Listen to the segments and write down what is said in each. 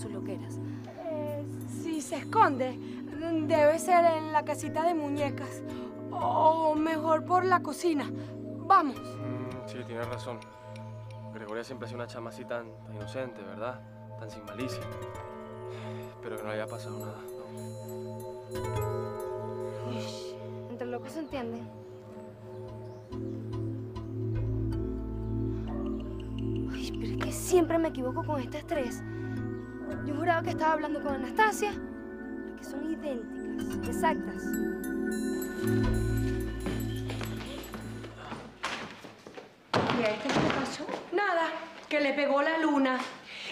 sus loqueras. Eh, si se esconde, debe ser en la casita de muñecas. O mejor por la cocina. Vamos. Mm, sí, tienes razón. Gregoria siempre ha sido una chama así tan, tan inocente, ¿verdad? Tan sin malicia. Pero que no haya pasado nada. Uy, entre locos se entiende. Uy, pero es que siempre me equivoco con estas tres. Yo juraba que estaba hablando con Anastasia, pero que son idénticas, exactas. ¿Y a este qué le pasó? Nada, que le pegó la luna.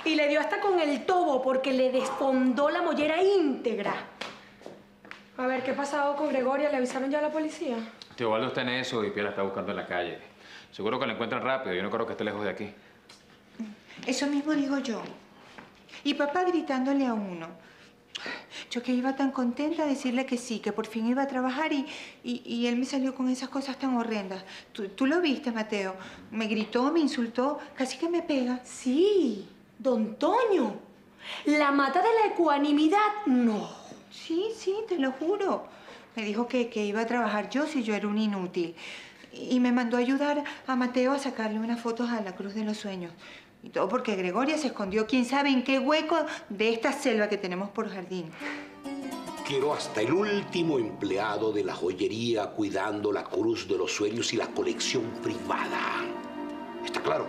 Y le dio hasta con el tobo porque le desfondó la mollera íntegra. A ver, ¿qué ha pasado con Gregoria? ¿Le avisaron ya a la policía? Tío Waldo está en eso y Pierre la está buscando en la calle. Seguro que la encuentran rápido. Yo no creo que esté lejos de aquí. Eso mismo digo yo. Y papá gritándole a uno. Yo que iba tan contenta a decirle que sí, que por fin iba a trabajar y, y- y él me salió con esas cosas tan horrendas. Tú, tú lo viste, Mateo. Me gritó, me insultó, casi que me pega. Sí, don Toño. La mata de la ecuanimidad, no. Sí, sí, te lo juro. Me dijo que, que iba a trabajar yo si yo era un inútil. Y me mandó a ayudar a Mateo a sacarle unas fotos a la Cruz de los Sueños. Todo porque Gregoria se escondió quién sabe en qué hueco de esta selva que tenemos por jardín. Quiero hasta el último empleado de la joyería cuidando la cruz de los sueños y la colección privada. ¿Está claro?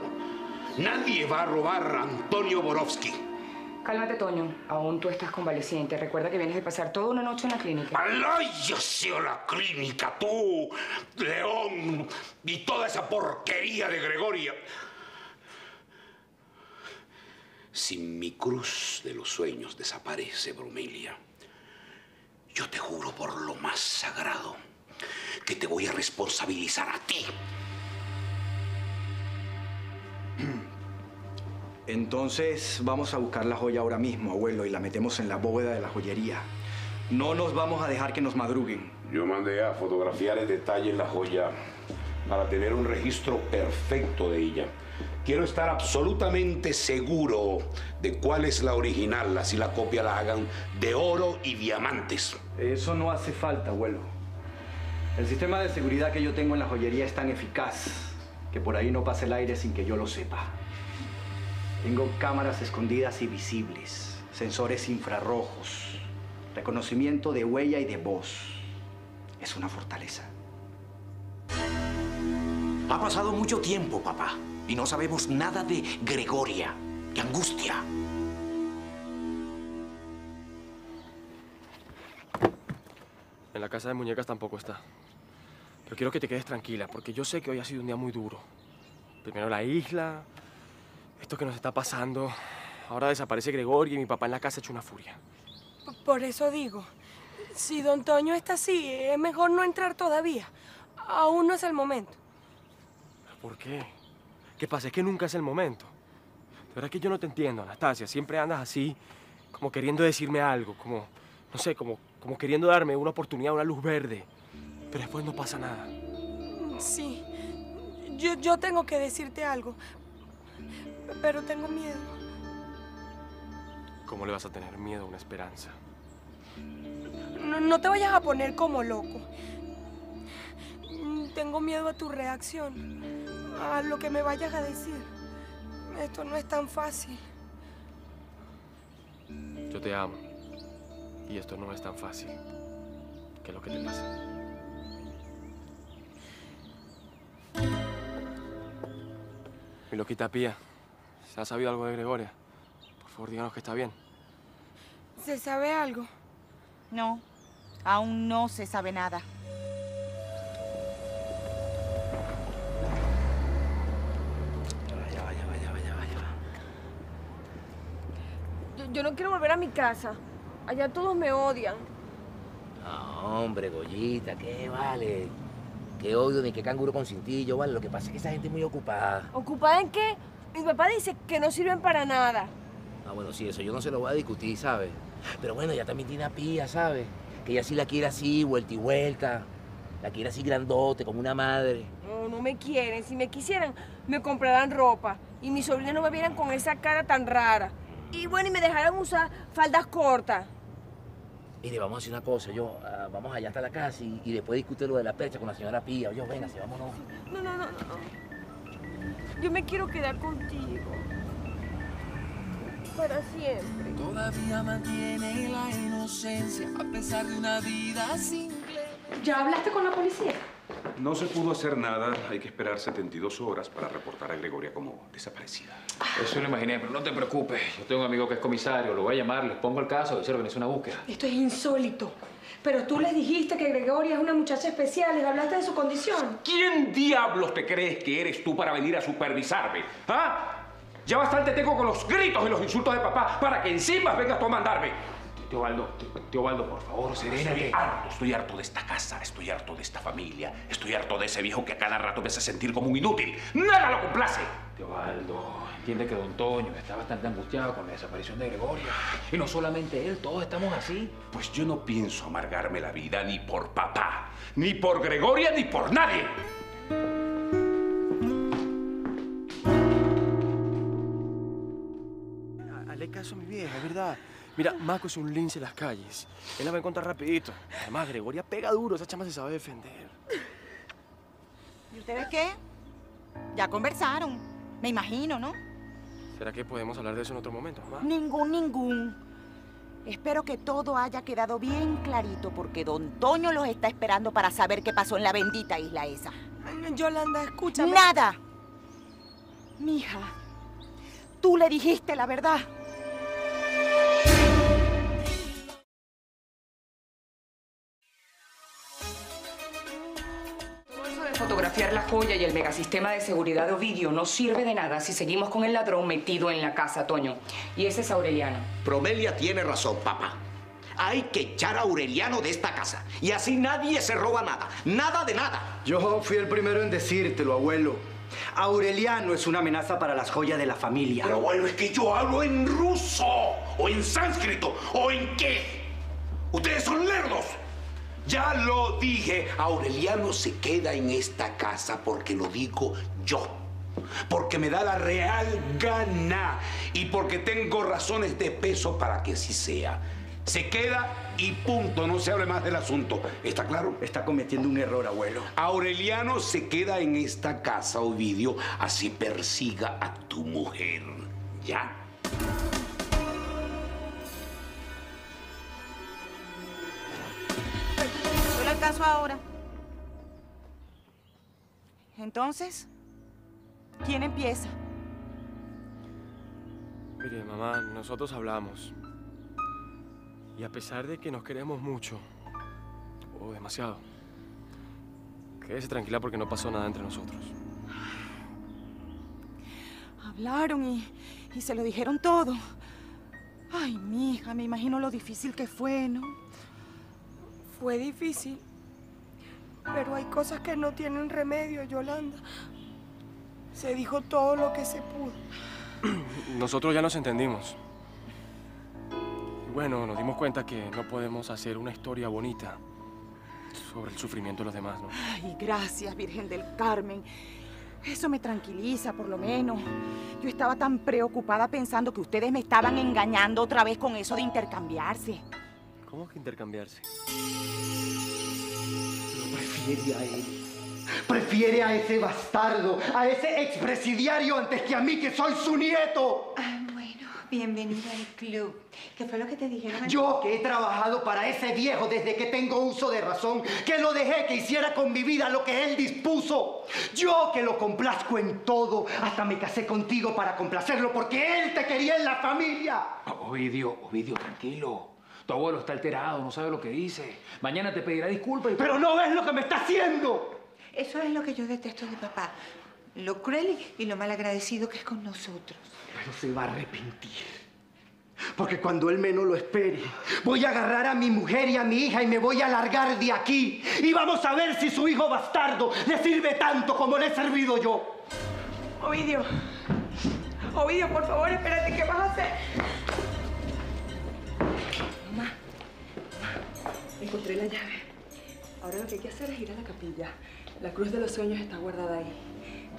Nadie va a robar a Antonio Borowski. Cálmate, Toño. Aún tú estás convaleciente. Recuerda que vienes de pasar toda una noche en la clínica. ¡Alá, yo sea la clínica, tú, León, y toda esa porquería de Gregoria! Si mi cruz de los sueños desaparece, Bromelia, yo te juro por lo más sagrado que te voy a responsabilizar a ti. Entonces vamos a buscar la joya ahora mismo, abuelo, y la metemos en la bóveda de la joyería. No nos vamos a dejar que nos madruguen. Yo mandé a fotografiar en detalle la joya para tener un registro perfecto de ella. Quiero estar absolutamente seguro de cuál es la original, así la copia la hagan de oro y diamantes. Eso no hace falta, abuelo. El sistema de seguridad que yo tengo en la joyería es tan eficaz que por ahí no pasa el aire sin que yo lo sepa. Tengo cámaras escondidas y visibles, sensores infrarrojos, reconocimiento de huella y de voz. Es una fortaleza. Ha pasado mucho tiempo, papá, y no sabemos nada de Gregoria. ¡Qué angustia! En la casa de muñecas tampoco está. Pero quiero que te quedes tranquila, porque yo sé que hoy ha sido un día muy duro. Primero la isla, esto que nos está pasando. Ahora desaparece Gregorio y mi papá en la casa hecho una furia. Por eso digo, si don Toño está así, es mejor no entrar todavía. Aún no es el momento. ¿Por qué? ¿Qué pasa? Es que nunca es el momento. De verdad que yo no te entiendo, Anastasia. Siempre andas así, como queriendo decirme algo, como, no sé, como, como queriendo darme una oportunidad, una luz verde. Pero después no pasa nada. Sí, yo, yo tengo que decirte algo, pero tengo miedo. ¿Cómo le vas a tener miedo a una esperanza? No, no te vayas a poner como loco. Tengo miedo a tu reacción, a lo que me vayas a decir. Esto no es tan fácil. Yo te amo. Y esto no es tan fácil. ¿Qué es lo que te pasa? Mi loquita Pía, ¿se ha sabido algo de Gregoria? Por favor, díganos que está bien. ¿Se sabe algo? No, aún no se sabe nada. Yo, no quiero volver a mi casa. Allá todos me odian. No, hombre, Goyita, ¿qué vale? Qué odio ni qué canguro con cintillo, vale. Lo que pasa es que esa gente es muy ocupada. ¿Ocupada en qué? Mi papá dice que no sirven para nada. Ah, bueno, sí, eso yo no se lo voy a discutir, ¿sabes? Pero bueno, ella también tiene a pía, ¿sabes? Que ella sí la quiere así, vuelta y vuelta. La quiere así grandote, como una madre. No, no me quieren. Si me quisieran, me comprarán ropa. Y mis sobrinos no me vieran con esa cara tan rara. Y bueno, y me dejaron usar faldas cortas. Mire, vamos a hacer una cosa, yo, ah, vamos allá hasta la casa y, y después discute lo de la percha con la señora Pía. Yo, véngase, vámonos. No, no, no, no. no. Yo me quiero quedar contigo. Para siempre. Todavía mantiene la inocencia a pesar de una vida simple. ¿Ya hablaste con la policía? No se pudo hacer nada. Hay que esperar 72 horas para reportar a Gregoria como desaparecida. Eso lo imaginé, pero no te preocupes. Yo tengo un amigo que es comisario, lo voy a llamar, les pongo el caso y se organiza una búsqueda. Esto es insólito. Pero tú les dijiste que Gregoria es una muchacha especial, les hablaste de su condición. ¿Quién diablos te crees que eres tú para venir a supervisarme? ¿Ah? Ya bastante tengo con los gritos y los insultos de papá para que encima vengas tú a mandarme. Tío Baldo, tío Baldo, por favor, serénate. Estoy harto, estoy harto de esta casa, estoy harto de esta familia, estoy harto de ese viejo que a cada rato me hace sentir como un inútil. ¡Nada lo complace! Tío Baldo, entiende que don Toño está bastante angustiado con la desaparición de Gregoria. Y no solamente él, todos estamos así. Pues yo no pienso amargarme la vida ni por papá, ni por Gregoria, ni por nadie. Hazle caso a mi vieja, es verdad. Mira, Marco es un lince en las calles. Él la va a encontrar rapidito. Además, Gregoria pega duro, esa chama se sabe defender. ¿Y ustedes qué? Ya conversaron. Me imagino, ¿no? ¿Será que podemos hablar de eso en otro momento, mamá? Ningún, ningún. Espero que todo haya quedado bien clarito porque don Toño los está esperando para saber qué pasó en la bendita isla esa. Yolanda, escúchame. Nada. Mija, tú le dijiste la verdad. Joya y el megasistema de seguridad de Ovidio no sirve de nada si seguimos con el ladrón metido en la casa, Toño. Y ese es Aureliano. Promelia tiene razón, papá. Hay que echar a Aureliano de esta casa. Y así nadie se roba nada. Nada de nada. Yo fui el primero en decírtelo, abuelo. Aureliano es una amenaza para las joyas de la familia. Pero abuelo, es que yo hablo en ruso, o en sánscrito, o en qué. Ustedes son lerdos. Ya lo dije, Aureliano se queda en esta casa porque lo digo yo. Porque me da la real gana. y porque tengo razones de peso para que así sea. Se queda y punto, no se hable más del asunto. ¿Está claro? Está cometiendo un error, abuelo. Aureliano se queda en esta casa, Ovidio, así persiga a tu mujer. ¿Ya? Alcanzo ahora. Entonces, ¿quién empieza? Mire, mamá, nosotros hablamos. Y a pesar de que nos queremos mucho, o demasiado, quédese tranquila porque no pasó nada entre nosotros. Hablaron y, y se lo dijeron todo. Ay, mija, me imagino lo difícil que fue, ¿no? Fue difícil. Pero hay cosas que no tienen remedio, Yolanda. Se dijo todo lo que se pudo. Nosotros ya nos entendimos. Y bueno, nos dimos cuenta que no podemos hacer una historia bonita sobre el sufrimiento de los demás, ¿no? Ay, gracias, Virgen del Carmen. Eso me tranquiliza, por lo menos. Yo estaba tan preocupada pensando que ustedes me estaban engañando otra vez con eso de intercambiarse. ¿Cómo que intercambiarse? Prefiere a él. Prefiere a ese bastardo, a ese expresidiario antes que a mí que soy su nieto. Ah, bueno, bienvenido al club. ¿Qué fue lo que te dijeron? Yo que he trabajado para ese viejo desde que tengo uso de razón, que lo dejé que hiciera con mi vida lo que él dispuso. Yo que lo complazco en todo, hasta me casé contigo para complacerlo porque él te quería en la familia. Ovidio, Ovidio, tranquilo. Tu abuelo está alterado, no sabe lo que dice. Mañana te pedirá disculpas y... Pero no ves lo que me está haciendo. Eso es lo que yo detesto de papá. Lo cruel y lo malagradecido que es con nosotros. Pero se va a arrepentir. Porque cuando él menos lo espere, voy a agarrar a mi mujer y a mi hija y me voy a largar de aquí. Y vamos a ver si su hijo bastardo le sirve tanto como le he servido yo. Ovidio. Ovidio, por favor, espérate, ¿qué vas a hacer? Encontré la llave. Ahora lo que hay que hacer es ir a la capilla. La cruz de los sueños está guardada ahí.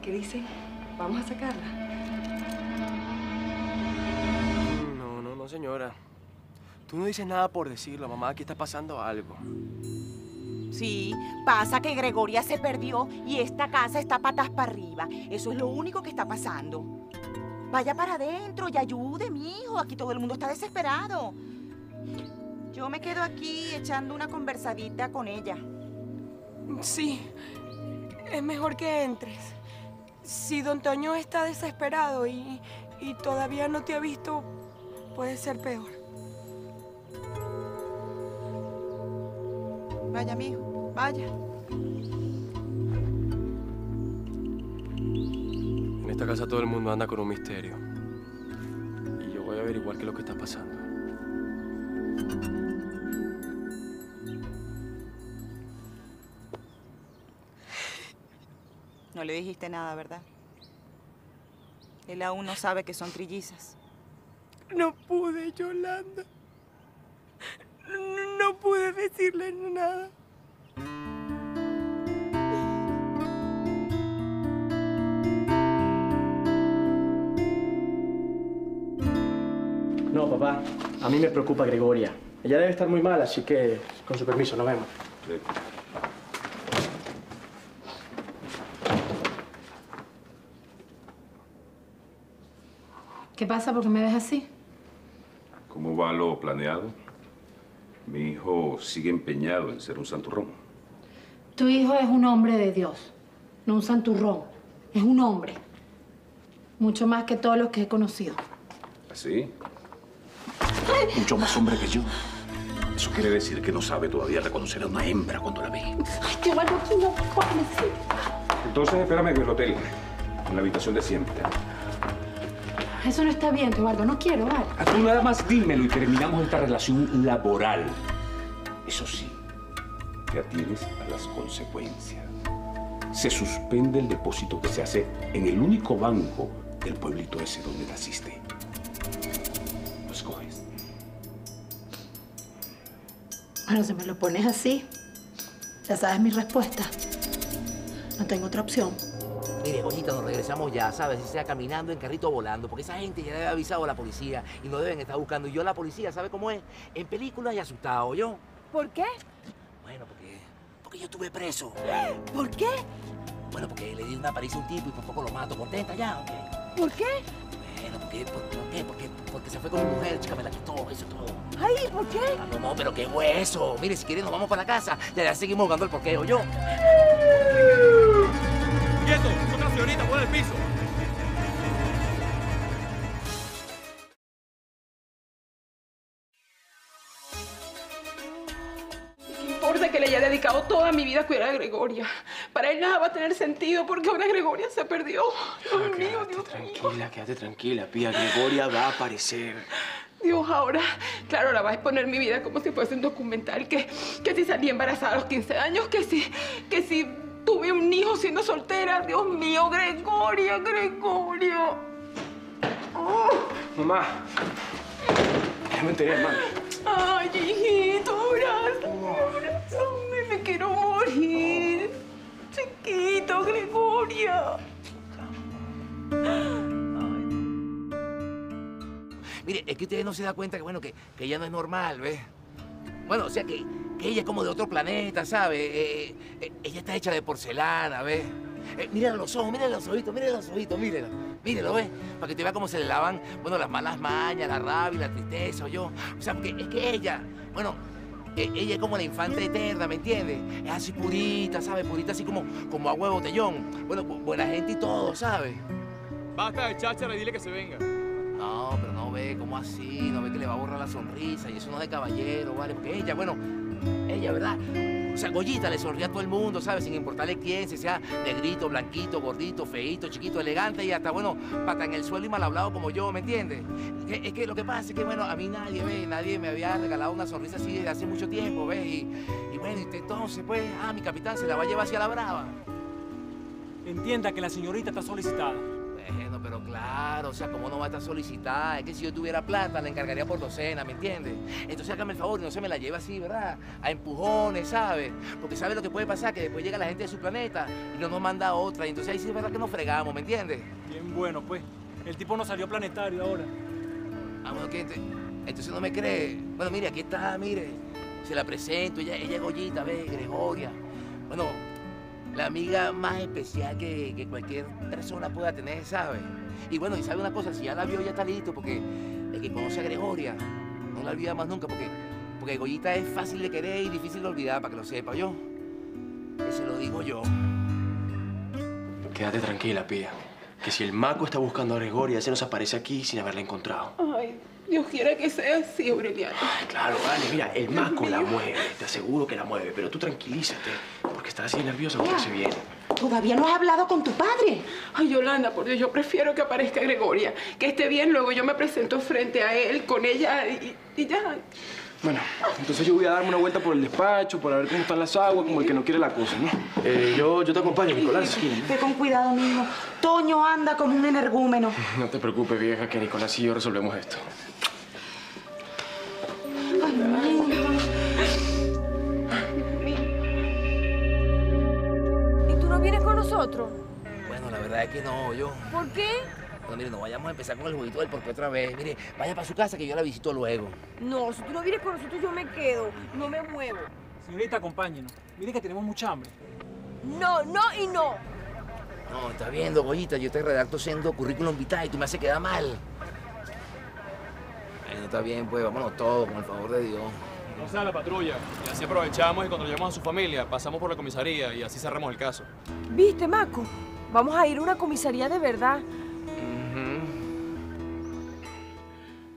¿Qué dicen? ¿Vamos a sacarla? No, señora. Tú no dices nada por decirlo, mamá. Aquí está pasando algo. Sí, pasa que Gregoria se perdió y esta casa está patas para arriba. Eso es lo único que está pasando. Vaya para adentro y ayude, mi hijo. Aquí todo el mundo está desesperado. Yo me quedo aquí echando una conversadita con ella. Sí, es mejor que entres. Si don Toño está desesperado y, y todavía no te ha visto, puede ser peor. Vaya, mijo, vaya. En esta casa todo el mundo anda con un misterio. Y yo voy a averiguar qué es lo que está pasando. No le dijiste nada, ¿verdad? Él aún no sabe que son trillizas. No pude, Yolanda. No, no pude decirle nada. No, papá. A mí me preocupa Gregoria. Ella debe estar muy mal, así que, con su permiso, nos vemos. ¿Qué pasa? ¿Por qué me ves así? ¿Cómo va lo planeado? Mi hijo sigue empeñado en ser un santurrón. Tu hijo es un hombre de Dios, no un santurrón. Es un hombre. Mucho más que todos los que he conocido. ¿Así? Mucho más hombre que yo. Eso quiere decir que no sabe todavía reconocer a una hembra cuando la ve. Ay, qué bueno aquí no. Entonces espérame en el hotel, en la habitación de siempre. Eso no está bien, Eduardo. No quiero, ¿vale? Ah, Tú nada más dímelo y terminamos esta relación laboral. Eso sí, te atienes a las consecuencias. Se suspende el depósito que se hace en el único banco del pueblito ese donde naciste. Bueno, si me lo pones así, ya sabes mi respuesta. No tengo otra opción. Mire, Goyita, nos regresamos ya, ¿sabes? Si sea caminando en carrito o volando, porque esa gente ya debe haber avisado a la policía y no deben estar buscando. Y yo la policía, ¿sabe cómo es? En películas y asustado, ¿yo? ¿Por qué? Bueno, porque, porque yo estuve preso. ¿Por qué? Bueno, porque le di una paliza a un tipo y por poco lo mato. ¿Contenta ya o qué? ¿Por qué? Bueno, porque, por, por qué? Porque, porque se fue con mi mujer, chica, me la quitó, eso todo. Ay, ¿por qué? Ah, no, no, pero qué hueso. Mire, si quiere nos vamos para la casa. Ya, ya seguimos jugando el porqueo, yo. ¡Quieto! ¡Es una señorita por el piso! Mi vida cuidar a Gregoria? Para él nada va a tener sentido porque ahora Gregoria se perdió. Dios mío, Dios Tranquila, quédate tranquila, Pía. Gregoria va a aparecer. Dios, ahora, claro, la va a exponer mi vida como si fuese un documental, que, que si salí embarazada a los 15 años, que si, que si tuve un hijo siendo soltera. Dios mío, Gregoria, Gregoria. Oh. Mamá. Déjame enterar, mami. Ay, hijito, abrázame, abrázame, Chiquito, Gregoria. Mire, es que ustedes no se dan cuenta que, bueno, que, que ella no es normal, ¿ves? Bueno, o sea, que, que ella es como de otro planeta, ¿sabes? Eh, eh, ella está hecha de porcelana, ¿ves? Eh, mírale los ojos, mírale los ojitos, mírale los ojitos, mírelo. Mírelo, ¿ves? Para que te vea cómo se le lavan, bueno, las malas mañas, la rabia, la tristeza, o yo. O sea, porque es que ella, bueno, ella es como la infante eterna, ¿me entiendes? Es así purita, ¿sabes? Purita así como, como agua de botellón. Bueno, bu- buena gente y todo, ¿sabes? Basta de cháchara y dile que se venga. No, pero no ve como así, no ve que le va a borrar la sonrisa y eso no es de caballero, ¿vale? Porque ella, bueno, ella, ¿verdad? O sea, Goyita le sonríe a todo el mundo, ¿sabes? Sin importarle quién, si sea negrito, blanquito, gordito, feito, chiquito, elegante y hasta, bueno, pata en el suelo y mal hablado como yo, ¿me entiendes? Es que lo que pasa es que, bueno, a mí nadie, ¿ves? Nadie me había regalado una sonrisa así desde hace mucho tiempo, ¿ves? Y, y bueno, entonces, pues, ah, mi capitán se la va a llevar hacia la brava. Entienda que la señorita está solicitada. Bueno, pero claro, o sea, ¿cómo no va a estar solicitada? Es que si yo tuviera plata, la encargaría por docena, ¿me entiendes? Entonces hágame el favor y no se me la lleve así, ¿verdad? A empujones, ¿sabes? Porque ¿sabe lo que puede pasar? Que después llega la gente de su planeta y no nos manda otra. Y entonces ahí sí es verdad que nos fregamos, ¿me entiendes? Bien bueno, pues. El tipo no salió planetario ahora. Ah, bueno, ¿qué? Entonces no me cree. Bueno, mire, aquí está, mire. Se la presento, ella, ella es Goyita, ve, Gregoria. Bueno, la amiga más especial que, que cualquier persona pueda tener, ¿sabe? Y bueno, y sabe una cosa, si ya la vio, ya está listo, porque el que conoce a Gregoria no la olvida más nunca, porque, porque Goyita es fácil de querer y difícil de olvidar, para que lo sepa yo. Eso lo digo yo. Quédate tranquila, Pía. Que si el maco está buscando a Gregoria, se nos aparece aquí sin haberla encontrado. Ay, Dios quiera que sea así, Aureliano. Claro, vale, mira, el maco la mueve, te aseguro que la mueve, pero tú tranquilízate, porque estás así nerviosa porque se viene. Todavía no has hablado con tu padre. Ay, Yolanda, por Dios, yo prefiero que aparezca Gregoria. Que esté bien, luego yo me presento frente a él, con ella y, y ya. Bueno, entonces yo voy a darme una vuelta por el despacho, por ver cómo están las aguas, como el que no quiere la cosa, ¿no? Eh, yo, yo te acompaño, Nicolás. Ve con cuidado, mijo. Toño anda como un energúmeno. No te preocupes, vieja, que Nicolás y yo resolvemos esto. Que no, yo. ¿Por qué? Bueno, mire, no vayamos a empezar con el juguito del porqué otra vez. Mire, vaya para su casa que yo la visito luego. No, si tú no vienes con nosotros, yo me quedo. No me muevo. Señorita, acompáñenos. Mire que tenemos mucha hambre. No, no y no. No, está viendo, Goyita, yo te redacto siendo currículum vitae y tú me haces quedar mal. Ay, no está bien, pues, vámonos todos, con el favor de Dios. No sea la patrulla. Y así aprovechamos y cuando a su familia, pasamos por la comisaría y así cerramos el caso. ¿Viste, Maco? Vamos a ir a una comisaría de verdad.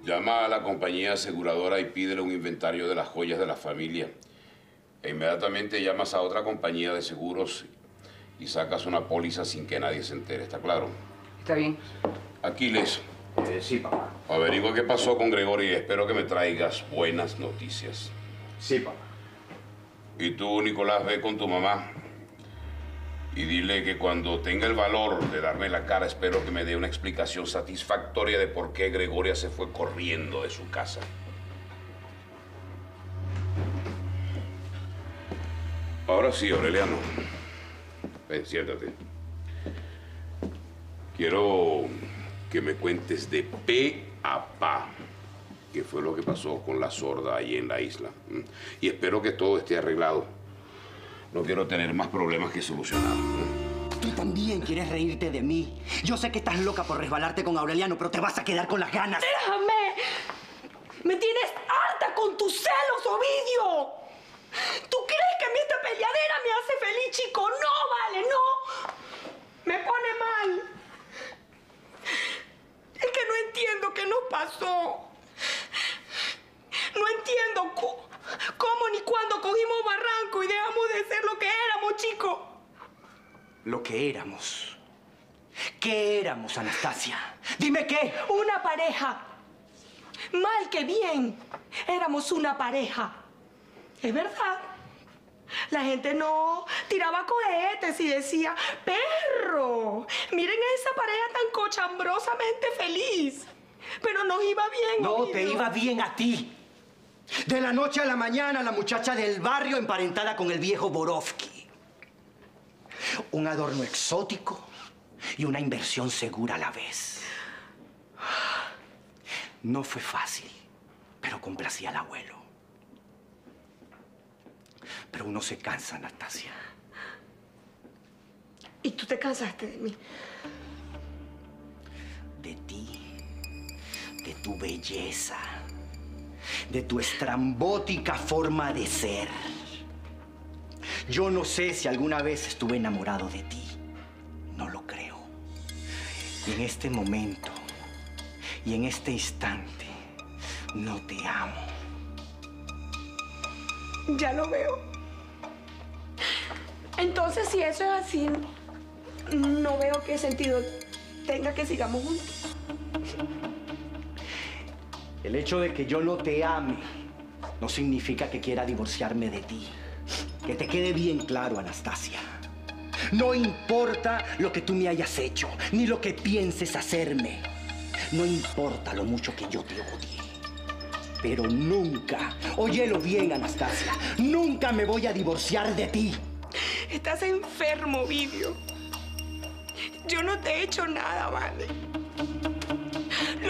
Llama a la compañía aseguradora y pídele un inventario de las joyas de la familia. E inmediatamente llamas a otra compañía de seguros y sacas una póliza sin que nadie se entere, ¿está claro? Está bien. Aquiles. sí, papá. Averigua qué pasó con Gregorio y espero que me traigas buenas noticias. Sí, papá. Y tú, Nicolás, ve con tu mamá y dile que cuando tenga el valor de darme la cara, espero que me dé una explicación satisfactoria de por qué Gregoria se fue corriendo de su casa. Ahora sí, Aureliano. Ven, siéntate. Quiero que me cuentes de pe a pa qué fue lo que pasó con la sorda ahí en la isla. Y espero que todo esté arreglado. No quiero tener más problemas que solucionar. Tú también quieres reírte de mí. Yo sé que estás loca por resbalarte con Aureliano, pero te vas a quedar con las ganas. ¡Déjame! ¡Me tienes harta con tus celos, Ovidio! ¿Tú crees que a mí esta peleadera me hace feliz, chico? No, vale, no. Me pone mal. Es que no entiendo qué nos pasó. No entiendo cómo ni cuándo cogimos barranco y dejamos de ser lo que éramos, chico. Lo que éramos. ¿Qué éramos, Anastasia? Dime qué. Una pareja. Mal que bien. Éramos una pareja. Es verdad. La gente no tiraba cohetes y decía, perro, miren a esa pareja tan cochambrosamente feliz. Pero nos iba bien. No, te iba bien a ti. De la noche a la mañana, la muchacha del barrio emparentada con el viejo Borovsky. Un adorno exótico y una inversión segura a la vez. No fue fácil, pero complacía al abuelo. Pero uno se cansa, Anastasia. Y tú te cansaste de mí. De ti, de tu belleza, de tu estrambótica forma de ser. Yo no sé si alguna vez estuve enamorado de ti. No lo creo. Y en este momento y en este instante no te amo. Ya lo veo. Entonces, si eso es así, no veo qué sentido tenga que sigamos juntos. El hecho de que yo no te ame no significa que quiera divorciarme de ti. Que te quede bien claro, Anastasia. No importa lo que tú me hayas hecho, ni lo que pienses hacerme. No importa lo mucho que yo te odie. Pero nunca, óyelo bien, Anastasia, nunca me voy a divorciar de ti. Estás enfermo, Vidio. Yo no te he hecho nada, ¿vale?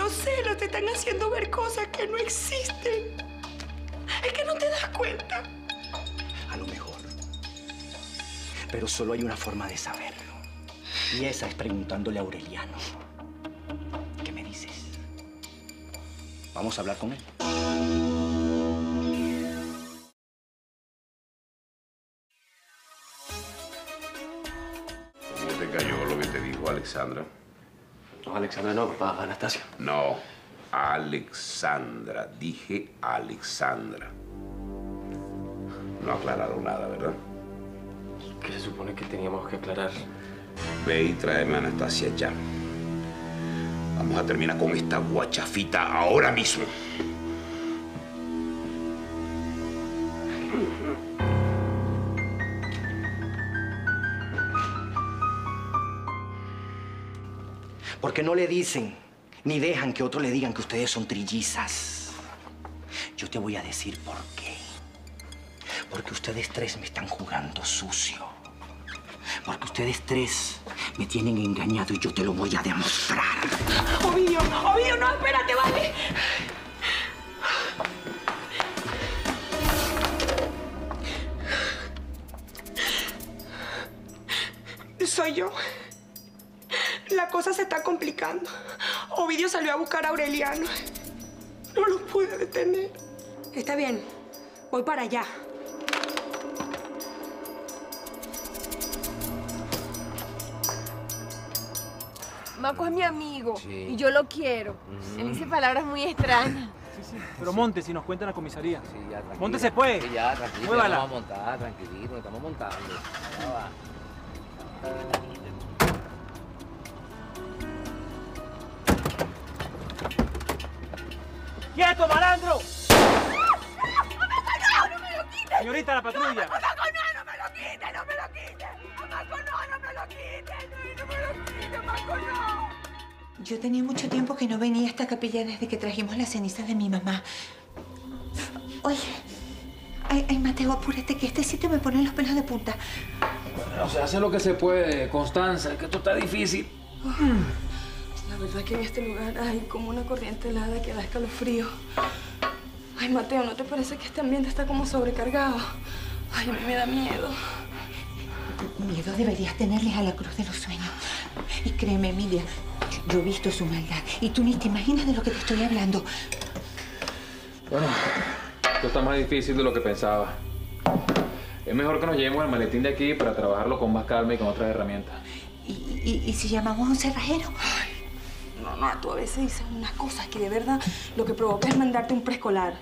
Lo los celos te están haciendo ver cosas que no existen. Es que no te das cuenta. A lo mejor. Pero solo hay una forma de saberlo. Y esa es preguntándole a Aureliano. ¿Qué me dices? Vamos a hablar con él. No, Alexandra no, papá, Anastasia. No, Alexandra. Dije Alexandra. No aclararon nada, ¿verdad? ¿Qué se supone que teníamos que aclarar? Ve y tráeme a Anastasia ya. Vamos a terminar con esta guachafita ahora mismo. Porque no le dicen, ni dejan que otros le digan que ustedes son trillizas. Yo te voy a decir por qué. Porque ustedes tres me están jugando sucio. Porque ustedes tres me tienen engañado y yo te lo voy a demostrar. Ovidio, Ovidio, no, espérate, vale. Soy yo. La cosa se está complicando. Ovidio salió a buscar a Aureliano. No lo pude detener. Está bien, voy para allá. Marco es mi amigo y yo lo quiero. Él dice palabras muy extrañas. Pero monte si nos cuenta en la comisaría. Sí, ya, tranquila. Móntese pues. Sí, ya, tranquilo. Vamos a montar, tranquilito, estamos montando. Ya va. ¡Quieto, malandro! ¡No me lo quites! Señorita, la patrulla. ¡No, Marco, no, no me lo quites! ¡No me lo quites! ¡Marco, no, no me lo quites! ¡No me lo quites, Marco, no! Yo tenía mucho tiempo que no venía a esta capilla desde que trajimos las cenizas de mi mamá. Oye, ay, ay, Mateo, apúrate que este sitio me pone los pelos de punta. O sea, hace lo que se puede, Constanza, que esto está difícil. La verdad que en este lugar hay como una corriente helada que da escalofrío. Ay, Mateo, ¿no te parece que este ambiente está como sobrecargado? Ay, a mí me da miedo. Miedo deberías tenerles a la cruz de los sueños. Y créeme, Emilia, yo he visto su maldad. Y tú ni te imaginas de lo que te estoy hablando. Bueno, esto está más difícil de lo que pensaba. Es mejor que nos llevemos el maletín de aquí para trabajarlo con más calma y con otras herramientas. ¿Y, y si llamamos a un cerrajero? No, tú a veces dices unas cosas que de verdad lo que provoca es mandarte un preescolar.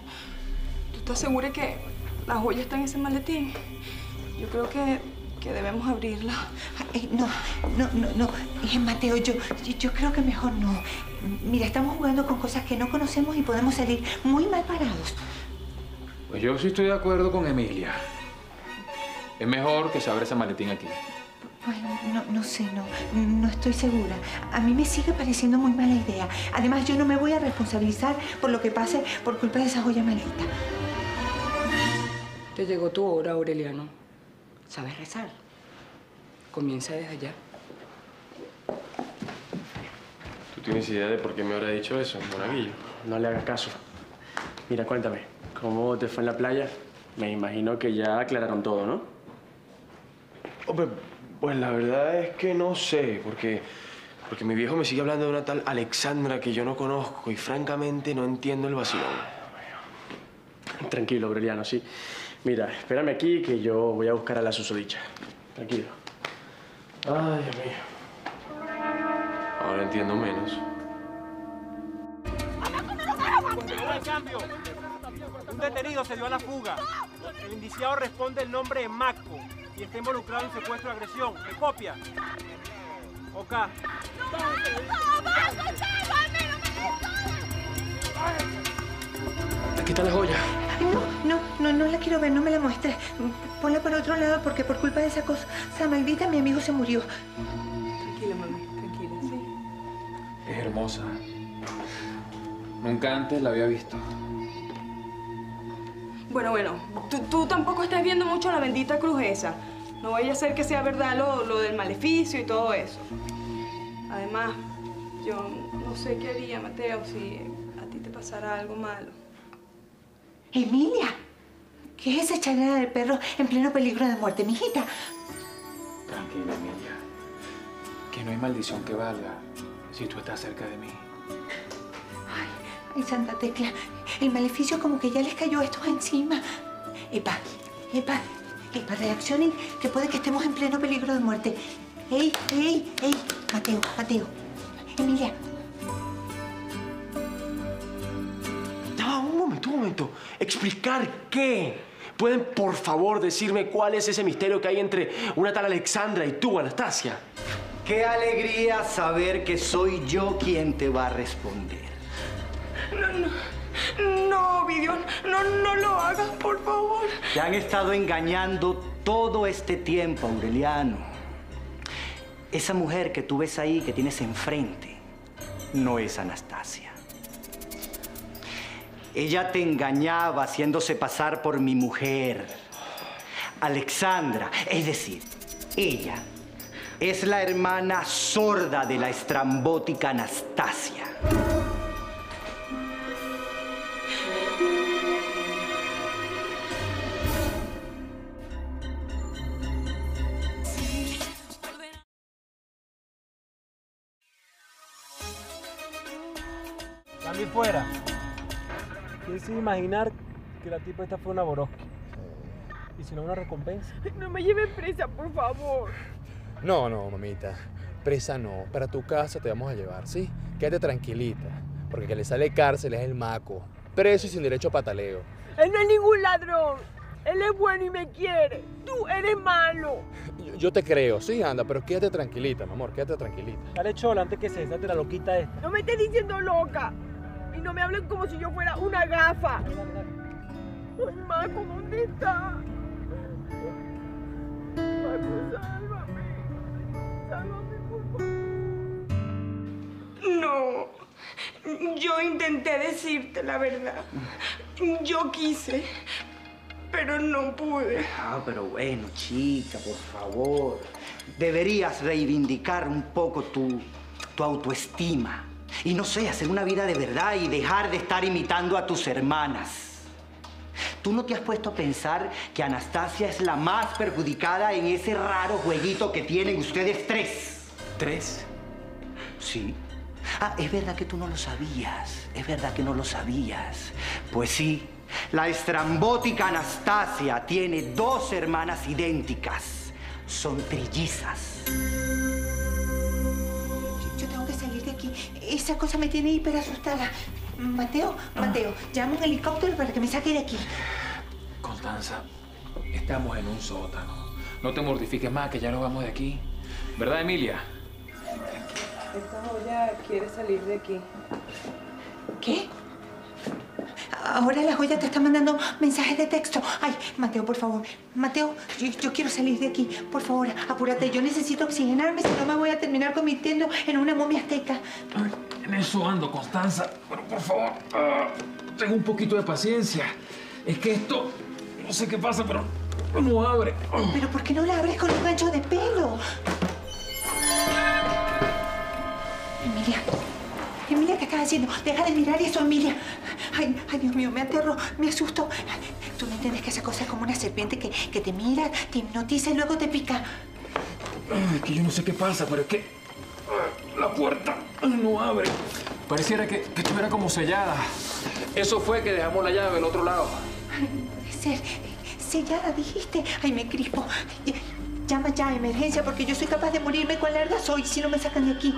¿Tú estás segura que la joya está en ese maletín? Yo creo que, que debemos abrirla. Ay, no, no, no, no. Eh, Mateo, yo, yo, yo creo que mejor no. Mira, estamos jugando con cosas que no conocemos y podemos salir muy mal parados. Pues yo sí estoy de acuerdo con Emilia. Es mejor que se abra ese maletín aquí. Bueno, no, no sé, no, no estoy segura. A mí me sigue pareciendo muy mala idea. Además, yo no me voy a responsabilizar por lo que pase por culpa de esa joya maldita. Te llegó tu hora, Aureliano. ¿Sabes rezar? Comienza desde allá. ¿Tú tienes idea de por qué me habrá dicho eso, Monaguillo? No le hagas caso. Mira, cuéntame, ¿cómo te fue en la playa? Me imagino que ya aclararon todo, ¿no? Hombre, pues la verdad es que no sé, porque, porque mi viejo me sigue hablando de una tal Alexandra que yo no conozco y francamente no entiendo el vacilón. Tranquilo, Aureliano, sí. Mira, espérame aquí que yo voy a buscar a la susodicha. Tranquilo. Ay, Dios mío. Ahora entiendo menos. Continúa el cambio. Un detenido se dio a la fuga. El indiciado responde el nombre de Marco y está involucrado en secuestro y agresión. ¿Me copia? Ok. Aquí está la joya. No, no, no, no la quiero ver, no me la muestres. Ponla para otro lado porque por culpa de esa cosa, esa maldita, mi amigo se murió. Tranquila, mami, tranquila, sí. Es hermosa. Nunca antes la había visto. Bueno, bueno, tú, tú tampoco estás viendo mucho la bendita cruz esa. No vaya a ser que sea verdad lo, lo del maleficio y todo eso. Además, Yo no sé qué haría, Mateo, si a ti te pasara algo malo. Emilia, ¿qué es esa echarle del perro en pleno peligro de muerte, mijita? Tranquila, Emilia. Que no hay maldición que valga si tú estás cerca de mí. Ay, Santa Tecla, el maleficio como que ya les cayó esto encima. Epa, epa, epa, reaccionen, que puede que estemos en pleno peligro de muerte. ¡Ey, ey, ey! Mateo, Mateo. Emilia, No, un momento, un momento. ¿Explicar qué? ¿Pueden, por favor, decirme cuál es ese misterio que hay entre una tal Alexandra y tú, Anastasia? Qué alegría saber que soy yo quien te va a responder. No, no, no, no lo hagas, por favor. Te han estado engañando todo este tiempo, Aureliano. Esa mujer que tú ves ahí, que tienes enfrente, no es Anastasia. Ella te engañaba haciéndose pasar por mi mujer, Alexandra. Es decir, ella es la hermana sorda de la estrambótica Anastasia. Imaginar que la tipa esta fue una Boroski? Y si no, una recompensa. No me lleven presa, por favor. No, no, mamita. Presa no. Para tu casa te vamos a llevar, ¿sí? Quédate tranquilita. Porque que le sale cárcel es el maco. Preso y sin derecho a pataleo. Él no es ningún ladrón. Él es bueno y me quiere. Tú eres malo. Yo, yo te creo, sí, anda, pero quédate tranquilita, mi amor, quédate tranquilita. Dale chola antes que se desate la loquita esta. No me estés diciendo loca. Y no me hablen como si yo fuera una gafa. Ay, Maco, ¿dónde está? Maco, sálvame. Sálvame, por favor. No. Yo intenté decirte la verdad. Yo quise, pero no pude. Ah, pero bueno, chica, por favor. Deberías reivindicar un poco tu, tu autoestima. Y no sé, hacer una vida de verdad y dejar de estar imitando a tus hermanas. ¿Tú no te has puesto a pensar que Anastasia es la más perjudicada en ese raro jueguito que tienen ustedes tres? ¿Tres? Sí. Ah, es verdad que tú no lo sabías. Es verdad que no lo sabías. Pues sí, la estrambótica Anastasia tiene dos hermanas idénticas. Son trillizas. Esa cosa me tiene hiper asustada. Mateo, Mateo, llama un helicóptero para que me saque de aquí. Constanza, estamos en un sótano. No te mortifiques más, que ya nos vamos de aquí. ¿Verdad, Emilia? Esta joya quiere salir de aquí. ¿Qué? Ahora la joya te está mandando mensajes de texto. Ay, Mateo, por favor. Mateo, yo, yo quiero salir de aquí. Por favor, apúrate. Yo necesito oxigenarme, si no me voy a terminar convirtiendo en una momia azteca. En eso ando, Constanza. Pero por favor, ah, tengo un poquito de paciencia. Es que esto, no sé qué pasa, pero no abre. ¿Pero por qué no la abres con un gancho de pelo? Emilia. Emilia, ¿qué estás haciendo? Deja de mirar eso, Emilia. Ay, ay, Dios mío, me aterro, me asusto. Tú no entiendes que esa cosa es como una serpiente que, que te mira, te hipnotiza y luego te pica. Ay, que yo no sé qué pasa, pero es que la puerta no abre. Pareciera que, que estuviera como sellada. Eso fue que dejamos la llave del otro lado. Ay, no puede ser. Sellada, dijiste. Ay, me crispo. Llama ya a emergencia porque yo soy capaz de morirme con larga soy si no me sacan de aquí.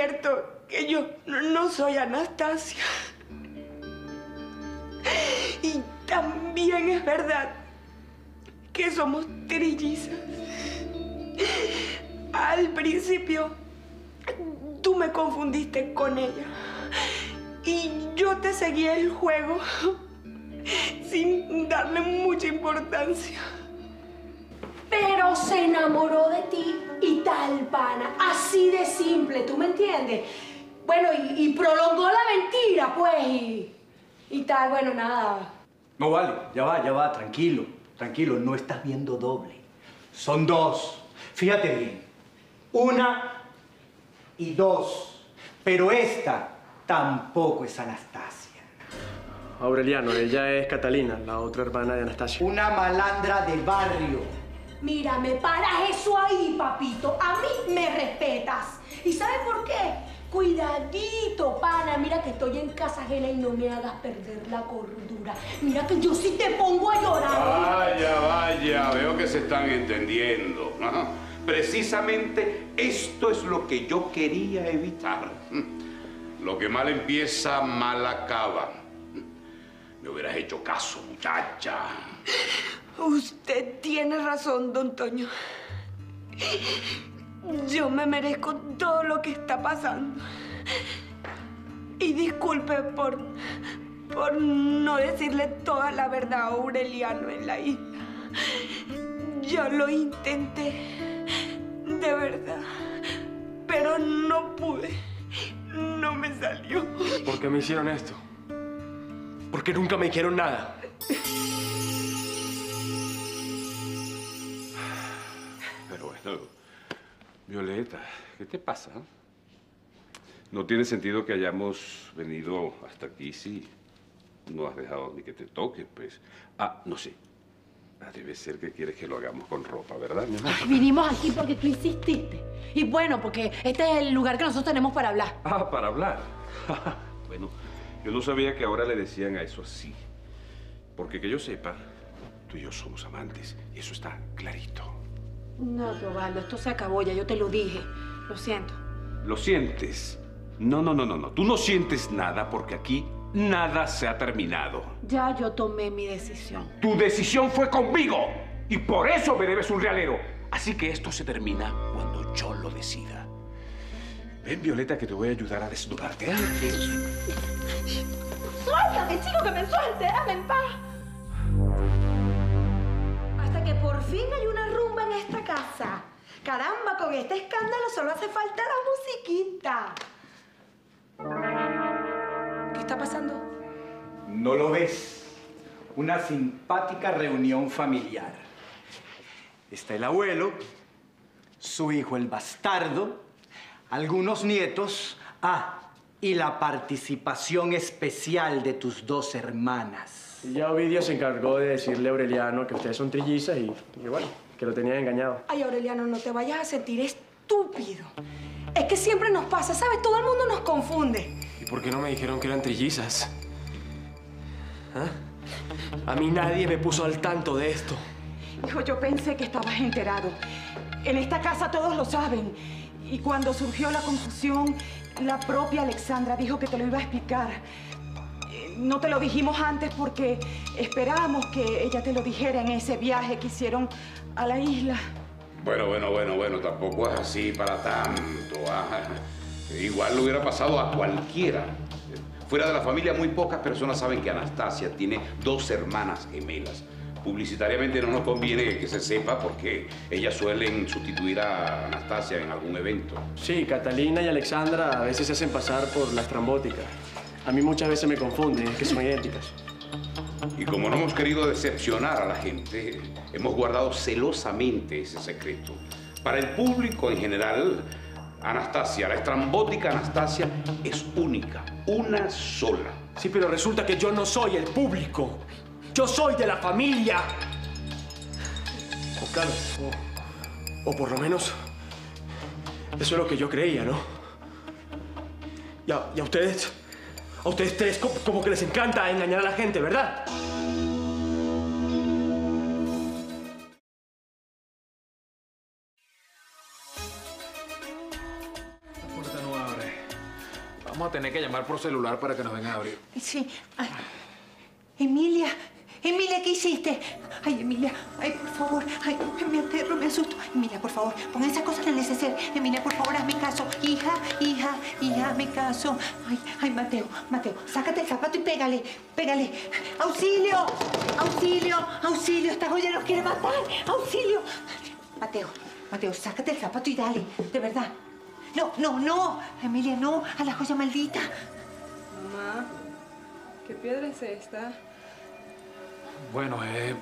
Cierto que yo no, soy Anastasia. Y también es verdad que somos trillizas. Al principio, tú me confundiste con ella. Y yo te seguí el juego sin darle mucha importancia. Pero se enamoró de ti y tal, pana. Así de simple, ¿tú me entiendes? Bueno, y, y prolongó la mentira, pues. Y, Y tal, bueno, nada. No vale, ya va, ya va, tranquilo, tranquilo, no estás viendo doble. Son dos. Fíjate bien. Una y dos. Pero esta tampoco es Anastasia. Aureliano, ella es Catalina, la otra hermana de Anastasia. Una malandra de barrio. Mira, me paras eso ahí, papito. A mí me respetas. ¿Y sabes por qué? Cuidadito, pana. Mira que estoy en casa ajena y no me hagas perder la cordura. Mira que yo sí te pongo a llorar. Vaya, vaya, veo que se están entendiendo. Ajá. Precisamente esto es lo que yo quería evitar. Lo que mal empieza, mal acaba. Me hubieras hecho caso, muchacha. Usted tiene razón, don Toño. Yo me merezco todo lo que está pasando. Y disculpe por, por no decirle toda la verdad a Aureliano en la isla. Yo lo intenté, de verdad, pero no pude. No me salió. ¿Por qué me hicieron esto? Porque nunca me dijeron nada. Pero Violeta, ¿qué te pasa? No tiene sentido que hayamos venido hasta aquí si no has dejado ni que te toque, pues. Ah, no sé. Ah, debe ser que quieres que lo hagamos con ropa, ¿verdad, mi amor? Ay, vinimos aquí porque tú insististe. Y bueno, porque este es el lugar que nosotros tenemos para hablar. Ah, para hablar. bueno, yo no sabía que ahora le decían a eso así. Porque que yo sepa, tú y yo somos amantes. Y eso está clarito. No, Robaldo, esto se acabó, ya yo te lo dije. Lo siento. ¿Lo sientes? No, no, no, no, no. Tú no sientes nada porque aquí nada se ha terminado. Ya yo tomé mi decisión. Tu decisión fue conmigo y por eso me debes un realero. Así que esto se termina cuando yo lo decida. Ven, Violeta, que te voy a ayudar a desnudarte. ¡Suéltame, chico, que me suelte! ¡Dame en paz! Hasta que por fin hay una esta casa. Caramba, con este escándalo solo hace falta la musiquita. ¿Qué está pasando? ¿No lo ves? Una simpática reunión familiar. Está el abuelo, su hijo el bastardo, algunos nietos, ah, y la participación especial de tus dos hermanas. Y ya Ovidio se encargó de decirle a Aureliano que ustedes son trillizas y, y bueno, que lo tenían engañado. Ay, Aureliano, no te vayas a sentir estúpido. Es que siempre nos pasa, ¿sabes? Todo el mundo nos confunde. ¿Y por qué no me dijeron que eran trillizas? ¿Ah? A mí nadie me puso al tanto de esto. Hijo, yo pensé que estabas enterado. En esta casa todos lo saben. Y cuando surgió la confusión, la propia Alexandra dijo que te lo iba a explicar. Eh, No te lo dijimos antes porque esperábamos que ella te lo dijera en ese viaje que hicieron a la isla. Bueno, bueno, bueno, bueno, tampoco es así para tanto. ah. Igual le hubiera pasado a cualquiera. Fuera de la familia, muy pocas personas saben que Anastasia tiene dos hermanas gemelas. Publicitariamente no nos conviene que se sepa porque ellas suelen sustituir a Anastasia en algún evento. Sí, Catalina y Alexandra a veces se hacen pasar por la estrambótica. A mí muchas veces me confunden, es que son idénticas. Y como no hemos querido decepcionar a la gente, hemos guardado celosamente ese secreto. Para el público en general, Anastasia, la estrambótica Anastasia, es única, una sola. Sí, pero resulta que yo no soy el público. Yo soy de la familia. O claro, o, por lo menos eso es lo que yo creía, ¿no? Y a, y a ustedes, a ustedes tres como, como que les encanta engañar a la gente, ¿verdad? La puerta no abre. Vamos a tener que llamar por celular para que nos vengan a abrir. Sí. Ay. Emilia, Emilia, ¿qué hiciste? Ay, Emilia, ay, por favor, ay, me aterro, me asusto. Emilia, por favor, pon esas cosas en el neceser. Emilia, por favor, hazme caso. Hija, hija, hija, hazme caso. Ay, ay, Mateo, Mateo, sácate el zapato y pégale, pégale. ¡Auxilio! ¡Auxilio! ¡Auxilio! ¡Esta joya nos quiere matar! ¡Auxilio! Mateo, Mateo, sácate el zapato y dale, de verdad. No, no, no, Emilia, no, a la joya maldita. Mamá, ¿Qué piedra es esta? Bueno, es,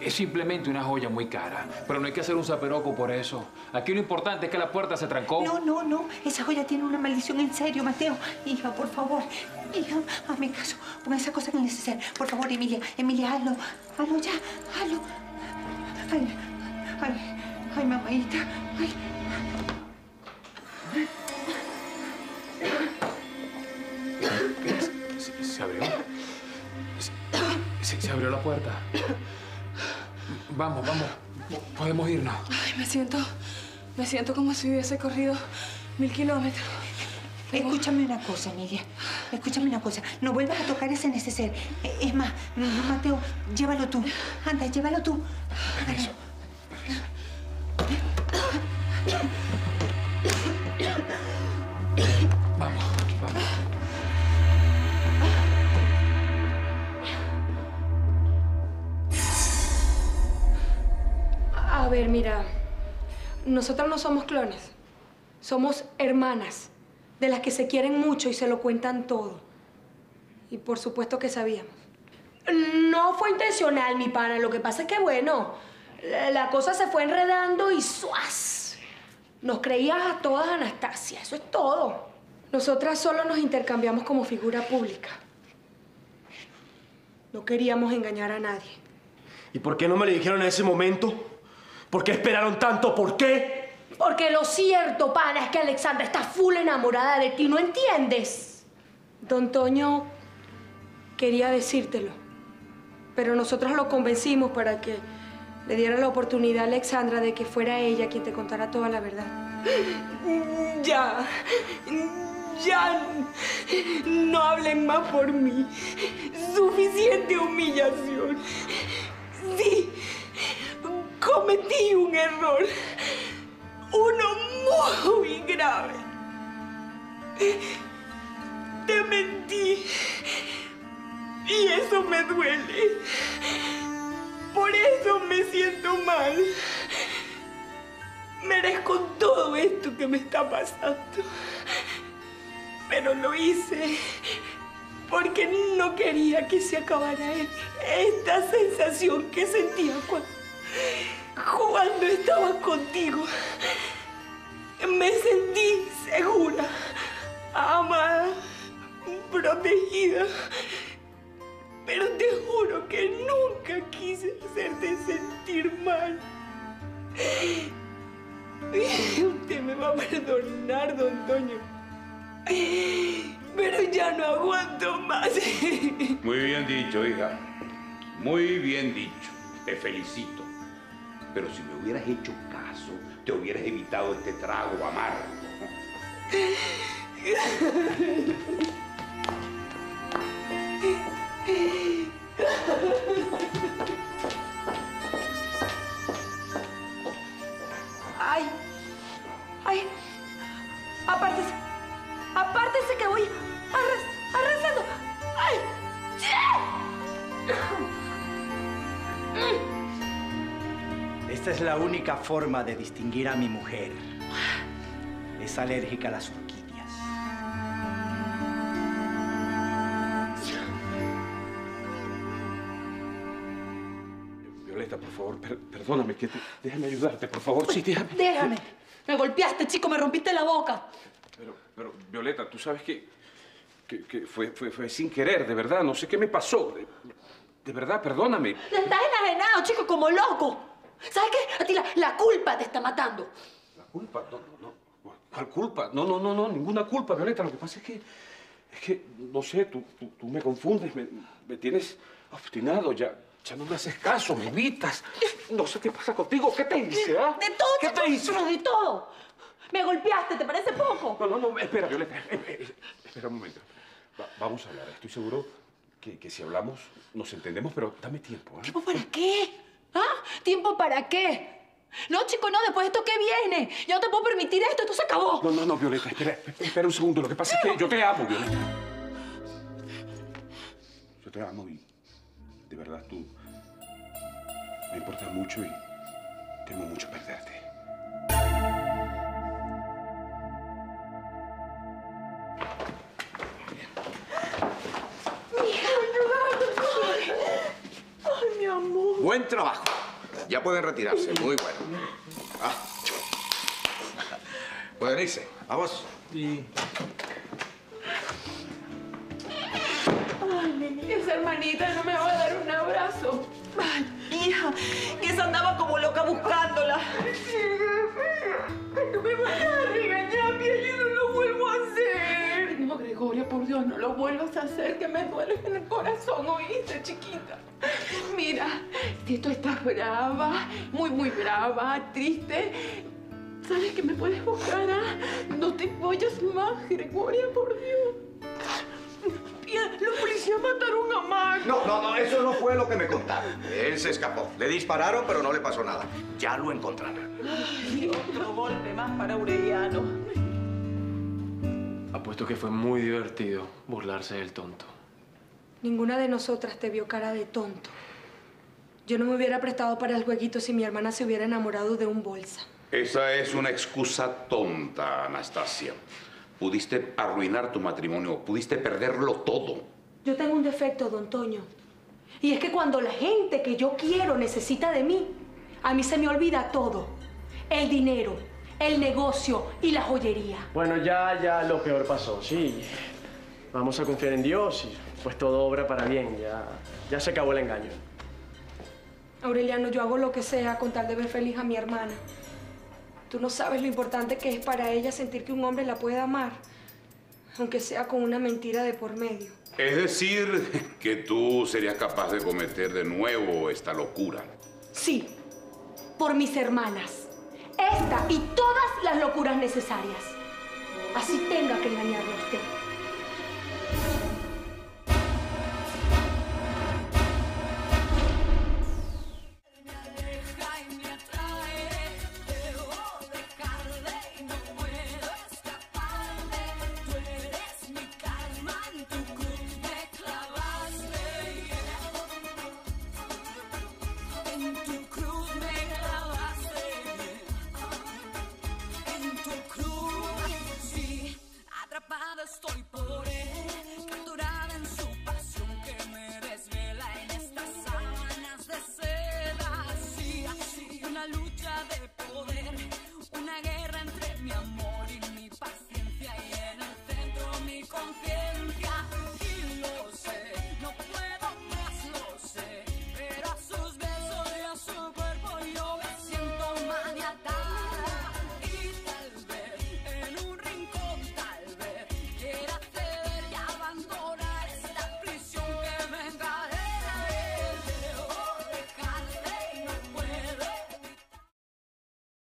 es simplemente una joya muy cara. Pero no hay que hacer un zaperoco por eso. Aquí lo importante es que la puerta se trancó. No, no, no. Esa joya tiene una maldición en serio, Mateo. Hija, por favor. Hija, hazme caso. Pon esa cosa en el neceser. Por favor, Emilia. Emilia, hazlo. Hazlo ya. Hazlo. Ay, ay, ay, mamadita. Ay. Abrió la puerta. Vamos, vamos. Podemos irnos. Ay, me siento, me siento como si hubiese corrido mil kilómetros. Escúchame una cosa, Emilia. Escúchame una cosa. No vuelvas a tocar ese neceser. Eh, Es más, Mateo, llévalo tú. Anda, llévalo tú. Permiso. Nosotras no somos clones, somos hermanas, de las que se quieren mucho y se lo cuentan todo. Y por supuesto que sabíamos. No fue intencional, mi pana, lo que pasa es que, bueno, la, cosa se fue enredando y ¡suas! Nos creías a todas Anastasia, eso es todo. Nosotras solo nos intercambiamos como figura pública. No queríamos engañar a nadie. ¿Y por qué no me lo dijeron en ese momento? ¿Por qué esperaron tanto? ¿Por qué? Porque lo cierto, pana, es que Alexandra está full enamorada de ti, ¿no entiendes? Don Toño quería decírtelo, pero nosotros lo convencimos para que le diera la oportunidad a Alexandra de que fuera ella quien te contara toda la verdad. Ya, ya, no hablen más por mí. Suficiente humillación. Sí, cometí un error. Uno muy grave. Te mentí. Y eso me duele. Por eso me siento mal. Merezco todo esto que me está pasando. Pero lo hice porque no quería que se acabara e- esta sensación que sentía cuando, cuando estaba contigo. Me sentí segura, amada, protegida. Pero te juro que nunca quise hacerte sentir mal. Usted me va a perdonar, don Toño. Pero ya no aguanto más. Muy bien dicho, hija. Muy bien dicho. Te felicito. Pero si me hubieras hecho caso, te hubieras evitado este trago amargo. Ay, ay, apártese, apártese que voy arras- arrasando. Ay, Esta es la única forma de distinguir a mi mujer. Es alérgica a las orquídeas. Violeta, por favor, per- perdóname, que te- déjame ayudarte, por favor. Sí, déjame. Déjame. Me golpeaste, chico, me rompiste la boca. Pero, pero, Violeta, tú sabes que, que, que fue, fue, fue sin querer, de verdad. No sé qué me pasó. De, de verdad, perdóname. Estás enajenado, chico, como loco. ¿Sabes qué? A ti la, la culpa te está matando. La culpa, no, no, no. ¿Cuál culpa? No, no, no, no, ninguna culpa, Violeta. Lo que pasa es que, es que, no sé, tú, tú, tú me confundes, me, me tienes obstinado, ya, ya no me haces caso, me evitas. No sé qué pasa contigo, ¿qué te hice, ah? De todo, ¿Qué te hice? de todo. Me golpeaste, ¿te parece poco? No, no, no, espera, Violeta, eh, eh, espera un momento. Va- vamos a hablar, estoy seguro que, que si hablamos nos entendemos, pero dame tiempo, ¿eh? ¿Tiempo para qué? ¿Ah? ¿Tiempo para qué? No, chico, no, después de esto que viene. Yo no te puedo permitir esto, esto se acabó. No, no, no, Violeta, espera, espera un segundo. Lo que pasa es que yo te amo, Violeta. Yo te amo y de verdad tú me importas mucho y temo mucho perderte. Buen trabajo. Ya pueden retirarse. Muy bueno. Ah. Pueden irse. Vamos. Ay, esa hermanita no me va a dar un abrazo. Ay, hija, que esa andaba como loca buscándola. No me vayas a regañar, Pia, yo por Dios, no lo vuelvas a hacer, que me duele en el corazón, ¿oíste, chiquita? Mira, si tú estás brava, muy, muy brava, triste, ¿sabes que me puedes buscar, ah? No te vayas más, Gregoria, por Dios. Los policías mataron a Marco. No, no, no, eso no fue lo que me contaron. Él se escapó. Le dispararon, pero no le pasó nada. Ya lo encontraron. Ay, otro golpe más para Aureliano. Apuesto que fue muy divertido burlarse del tonto. Ninguna de nosotras te vio cara de tonto. Yo no me hubiera prestado para el jueguito si mi hermana se hubiera enamorado de un bolsa. Esa es una excusa tonta, Anastasia. Pudiste arruinar tu matrimonio, pudiste perderlo todo. Yo tengo un defecto, don Toño. Y es que cuando la gente que yo quiero necesita de mí, a mí se me olvida todo. El dinero, el negocio y la joyería. Bueno, ya, ya lo peor pasó, sí. Vamos a confiar en Dios y pues todo obra para bien. Ya, ya se acabó el engaño. Aureliano, yo hago lo que sea con tal de ver feliz a mi hermana. Tú no sabes lo importante que es para ella sentir que un hombre la puede amar, aunque sea con una mentira de por medio. Es decir, que tú serías capaz de cometer de nuevo esta locura. Sí, por mis hermanas. Esta y todas las locuras necesarias. Así tenga que engañarle a usted.